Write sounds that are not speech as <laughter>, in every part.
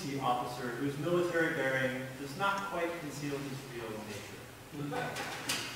see officer whose military bearing does not quite conceal his real nature.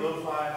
lo-fi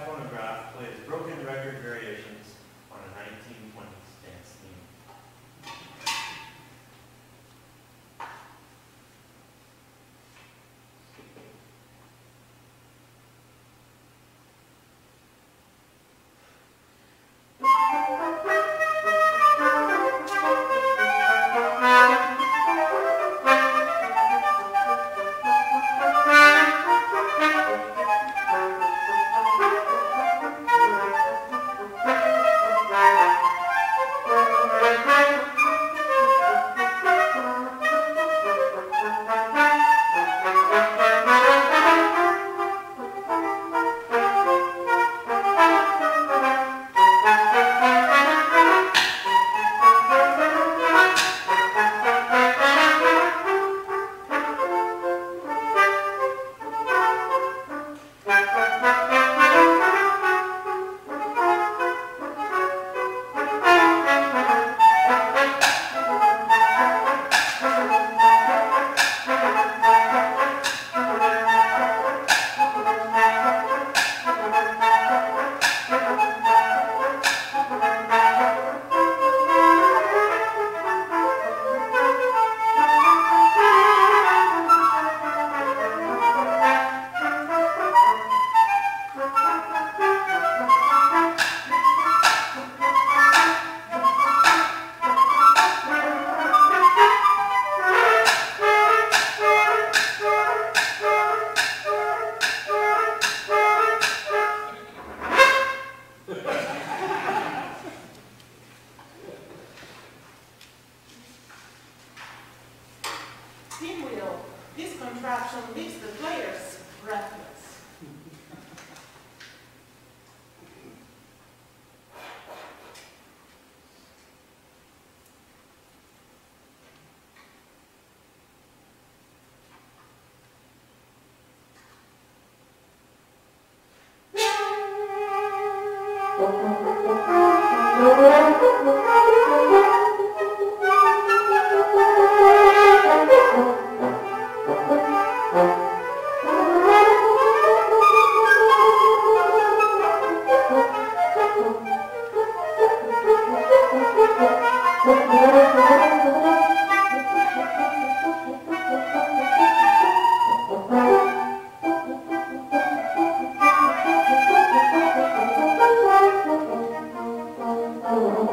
contraption leaves the players breathless. <laughs> como